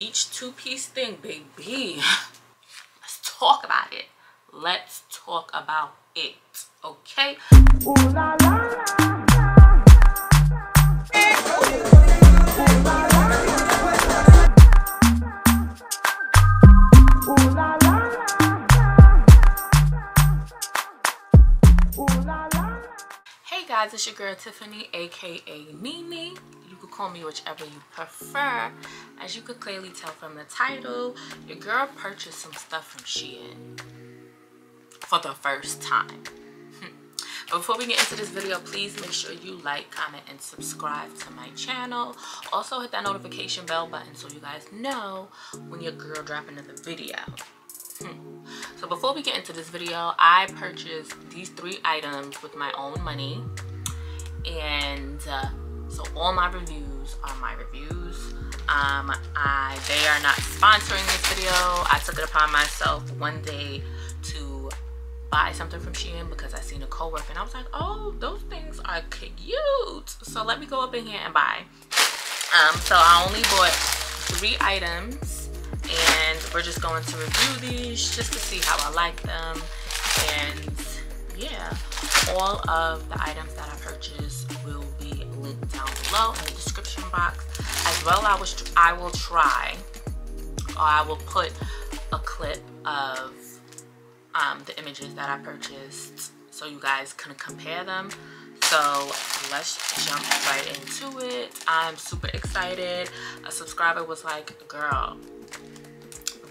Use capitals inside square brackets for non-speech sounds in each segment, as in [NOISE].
each two-piece thing, baby. [LAUGHS] Let's talk about it. Let's talk about it, okay? Ooh, la, la, la. Hey guys, it's your girl Tiffany, aka Nene You can call me whichever you prefer. As you could clearly tell from the title, your girl purchased some stuff from Shein for the first time. [LAUGHS] Before we get into this video, please make sure you like, comment, and subscribe to my channel. Also hit that notification bell button so you guys know when your girl drop another video. [LAUGHS] So before we get into this video, I purchased these three items with my own money. And uh, so all my reviews are my reviews um i they are not sponsoring this video i took it upon myself one day to buy something from Shein because I seen a co-worker and I was like, oh, those things are cute. So let me go up in here and buy. Um, so I only bought three items and we're just going to review these just to see how I like them. And yeah, all of the items that I purchased will be linked down below in the description box as well I was I will try or I will put a clip of um, the images that I purchased so you guys can compare them so let's jump right into it I'm super excited a subscriber was like girl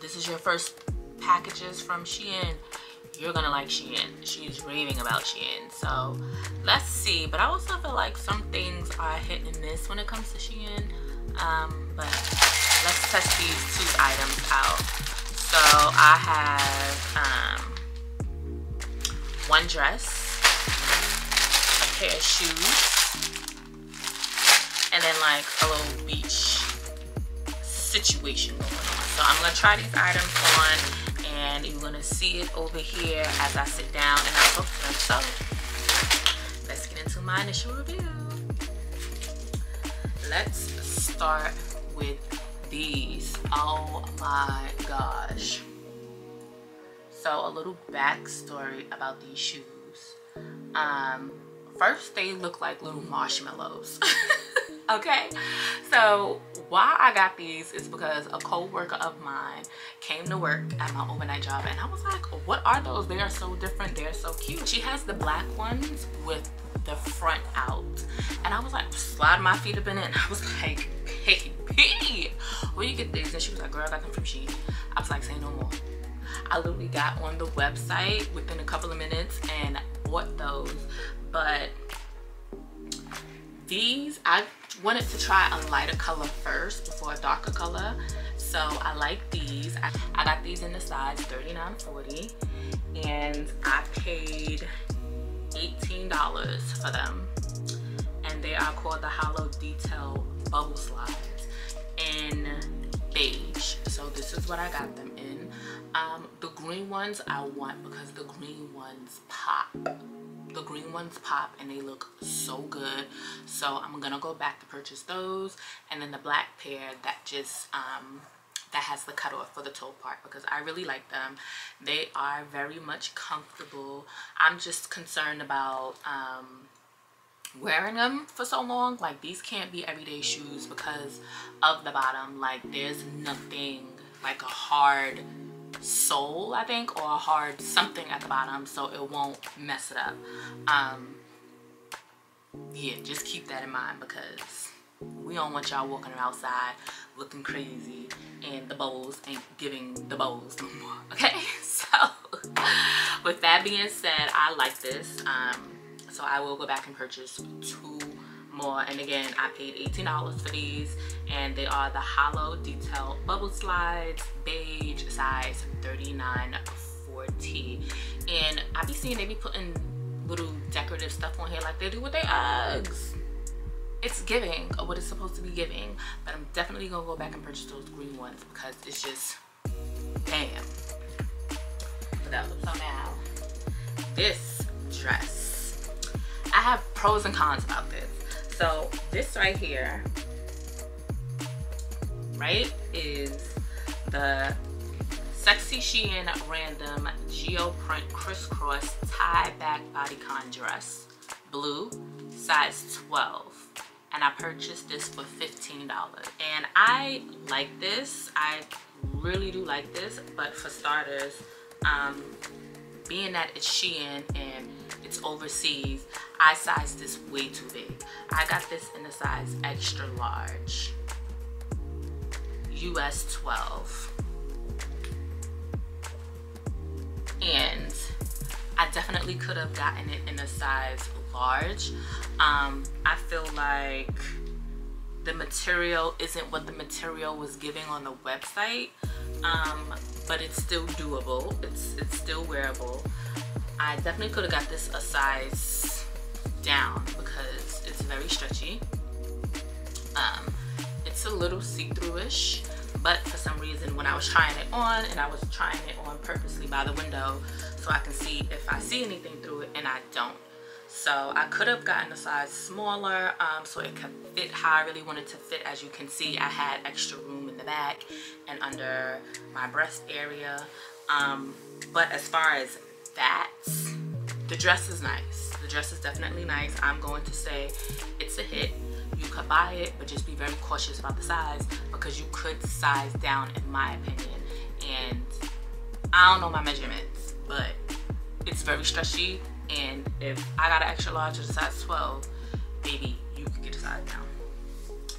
this is your first packages from Shein you're gonna like Shein. She's raving about Shein. So let's see. But I also feel like some things are hit and miss when it comes to Shein. Um, but let's test these two items out. So I have um, one dress, a pair of shoes, and then like a little beach situation going on. So I'm gonna try these items on and you're gonna see it over here as I sit down and I cook them. So let's get into my initial review. Let's start with these. Oh my gosh. So a little backstory about these shoes. Um, first they look like little marshmallows. [LAUGHS] okay so why i got these is because a co-worker of mine came to work at my overnight job and i was like what are those they are so different they're so cute she has the black ones with the front out. And i was like slide my feet up in it. And i was like hey P, where you get these? And she was like girl i got them from she i was like say no more. I literally got on the website within a couple of minutes and bought those. But these i wanted to try a lighter color first before a darker color. So i like these. I, I got these in the size 39.40 and i paid $18 for them. And they are called the hollow detail bubble slides in beige. So this is what i got them in. Um, the green ones i want because the green ones pop. The green ones pop and they look so good. So i'm gonna go back to purchase those. And then the black pair that just um that has the cutoff for the toe part because I really like them. They are very much comfortable. I'm just concerned about um, wearing them for so long. Like these can't be everyday shoes because of the bottom. Like there's nothing like a hard sole I think or a hard something at the bottom so it won't mess it up um yeah just keep that in mind because we don't want y'all walking outside looking crazy and the bowls ain't giving the bowls no more [LAUGHS] okay? So with that being said I like this um so I will go back and purchase two more. And again i paid 18 dollars for these and they are the hollow detail bubble slides beige size 39 40 and i be seeing they be putting little decorative stuff on here like they do with their Uggs it's giving what it's supposed to be giving but i'm definitely gonna go back and purchase those green ones because it's just damn so now this dress i have pros and cons about this so this right here right, is the Sexy Shein Random Geoprint Crisscross Tie Back Bodycon Dress. Blue, size 12. And I purchased this for $15. And I like this. I really do like this. But for starters, um, being that it's Shein and it's overseas, I sized this way too big. I got this in the size extra large. US 12. And I definitely could have gotten it in a size large. Um, I feel like the material isn't what the material was giving on the website, um, but it's still doable. It's, it's still wearable. I definitely could have got this a size down because it's very stretchy. Um, it's a little see-through-ish but for some reason when I was trying it on and I was trying it on purposely by the window so I can see if I see anything through it and I don't so I could have gotten a size smaller um, so it could fit how I really wanted to fit. As you can see I had extra room in the back and under my breast area. Um, but as far as that the dress is nice. The dress is definitely nice. I'm going to say it's a hit. You could buy it but just be very cautious about the size because you could size down in my opinion. And I don't know my measurements but it's very stretchy and if I got an extra large or a size 12 baby you can get a size down.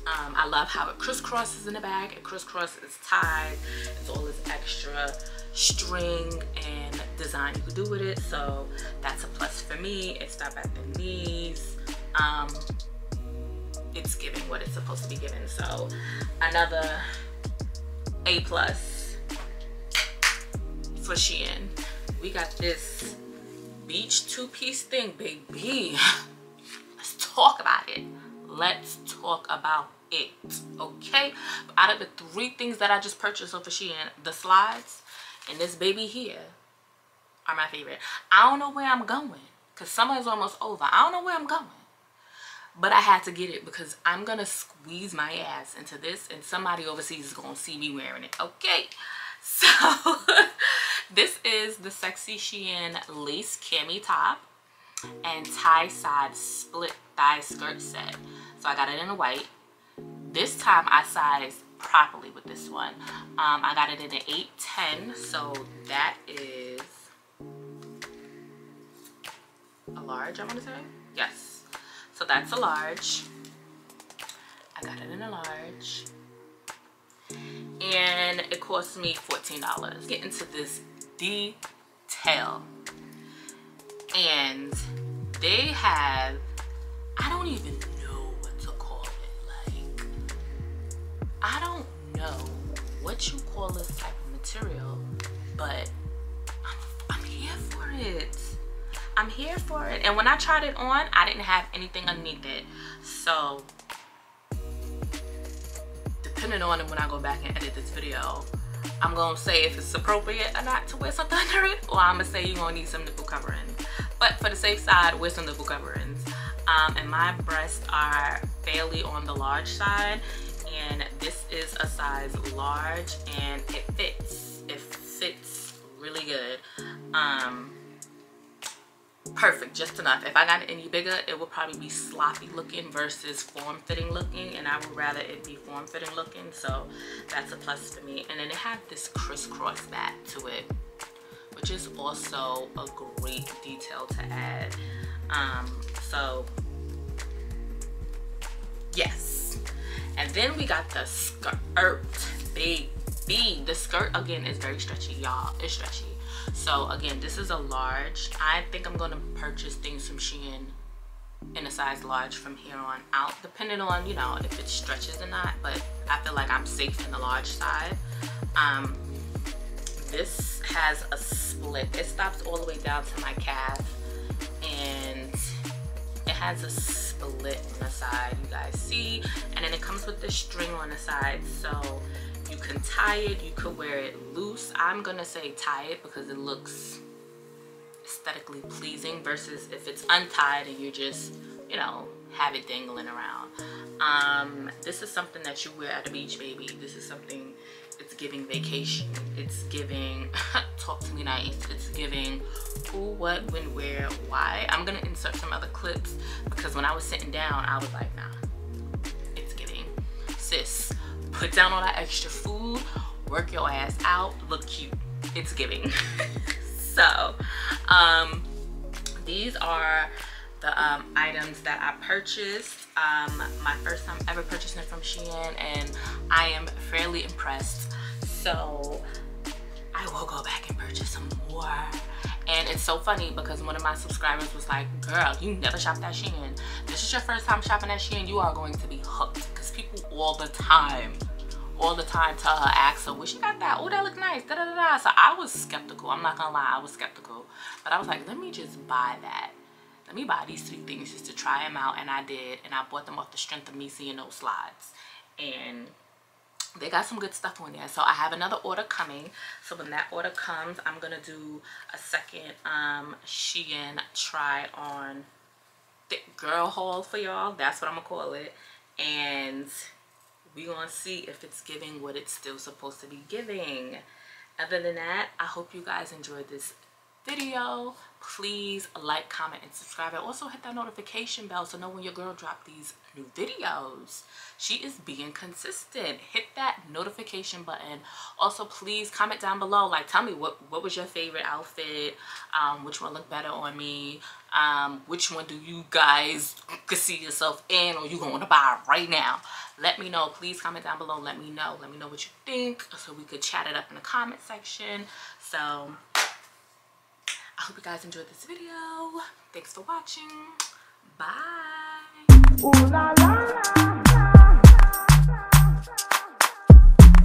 Um, I love how it crisscrosses in the back it crisscrosses tied it's all this extra string and design you could do with it. So that's a plus for me. It stopped at the knees. Um, it's giving what it's supposed to be giving. So another A plus for Shein. We got this beach two-piece thing, baby. Let's talk about it. Let's talk about it, okay? Out of the three things that I just purchased over Shein, the slides and this baby here are my favorite. I don't know where I'm going because summer is almost over. I don't know where I'm going but I had to get it because I'm gonna squeeze my ass into this and somebody overseas is gonna see me wearing it okay so [LAUGHS] this is the sexy Shein lace cami top and tie side split thigh skirt set. So I got it in a white. This time I sized properly with this one. Um, I got it in an 810 so that is a large I want to say? Yes. So that's a large. I got it in a large. Cost me $14. Get into this detail. And they have, I don't even know what to call it. Like, I don't know what you call this type of material, but I'm, I'm here for it. I'm here for it. And when I tried it on, I didn't have anything underneath it. So, depending on when I go back and edit this video, I'm gonna say if it's appropriate or not to wear something [LAUGHS] under it, or I'm gonna say you're gonna need some nipple coverings. But for the safe side, wear some nipple coverings. Um, and my breasts are fairly on the large side, and this is a size large, and it fits. It fits really good. Um, perfect just enough. If i got it any bigger it would probably be sloppy looking versus form-fitting looking and i would rather it be form-fitting looking so that's a plus for me. And then it had this crisscross back to it which is also a great detail to add. Um, so yes. And then we got the skirt baby. The skirt again is very stretchy y'all. It's stretchy so again this is a large i think i'm going to purchase things from shein in a size large from here on out depending on you know if it stretches or not but i feel like i'm safe in the large side. Um this has a split. It stops all the way down to my calf and it has a split on the side you guys see? And then it comes with the string on the side so you can tie it, you could wear it loose. I'm gonna say tie it because it looks aesthetically pleasing versus if it's untied and you just, you know, have it dangling around. Um, this is something that you wear at the beach, baby. This is something, it's giving vacation. It's giving, [LAUGHS] talk to me nice. It's giving who, what, when, where, why. I'm gonna insert some other clips because when I was sitting down, I was like, nah, it's giving. Sis, put down all that extra food, work your ass out, look cute. It's giving. [LAUGHS] so, um, these are the um, items that I purchased. Um, my first time ever purchasing from Shein and I am fairly impressed. So I will go back and purchase some more. And it's so funny because one of my subscribers was like, girl, you never shopped at Shein. This is your first time shopping at Shein, you are going to be hooked. Because people all the time, all the time tell her, ask her, well, she got that. Oh, that look nice. Da, da, da, da. So I was skeptical. I'm not to lie. I was skeptical. But I was like, let me just buy that let me buy these three things just to try them out and I did and I bought them off the strength of me seeing those slides and they got some good stuff on there so I have another order coming so when that order comes I'm gonna do a second um Shein try on thick girl haul for y'all that's what I'm gonna call it and we gonna see if it's giving what it's still supposed to be giving. Other than that I hope you guys enjoyed this video please like comment and subscribe. And also hit that notification bell so know when your girl drop these new videos. She is being consistent. Hit that notification button. Also please comment down below like tell me what what was your favorite outfit? Um, which one looked better on me? Um, which one do you guys could see yourself in or you going to buy right now? Let me know. Please comment down below. Let me know. Let me know what you think so we could chat it up in the comment section. So I hope you guys enjoyed this video. Thanks for watching. Bye. Ooh, la, la, la.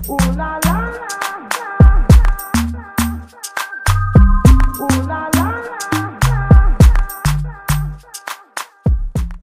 Ooh, la,